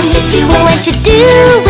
What you do, What you do.